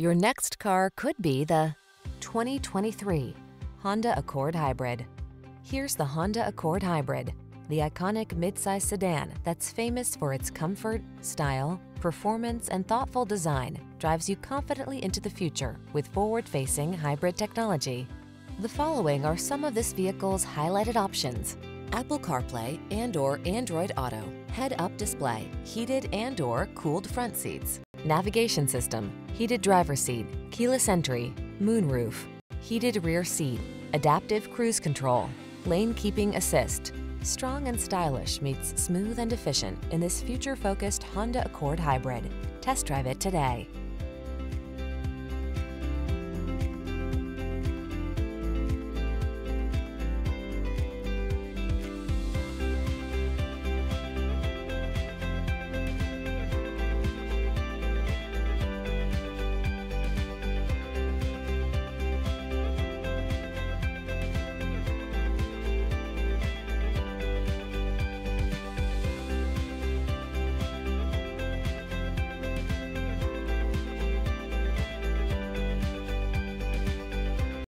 Your next car could be the 2023 Honda Accord Hybrid. Here's the Honda Accord Hybrid, the iconic midsize sedan that's famous for its comfort, style, performance, and thoughtful design drives you confidently into the future with forward-facing hybrid technology. The following are some of this vehicle's highlighted options. Apple CarPlay and or Android Auto, head-up display, heated and or cooled front seats, navigation system, heated driver seat, keyless entry, moonroof, heated rear seat, adaptive cruise control, lane keeping assist. Strong and stylish meets smooth and efficient in this future-focused Honda Accord Hybrid. Test drive it today.